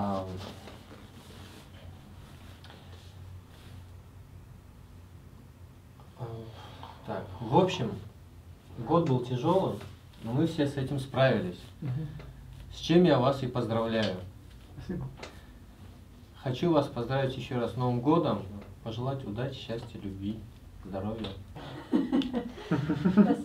Um, Так, в общем, год был тяжелым, но мы все с этим справились. С чем я вас и поздравляю. Спасибо. Хочу вас поздравить еще раз с Новым годом, пожелать удачи, счастья, любви, здоровья.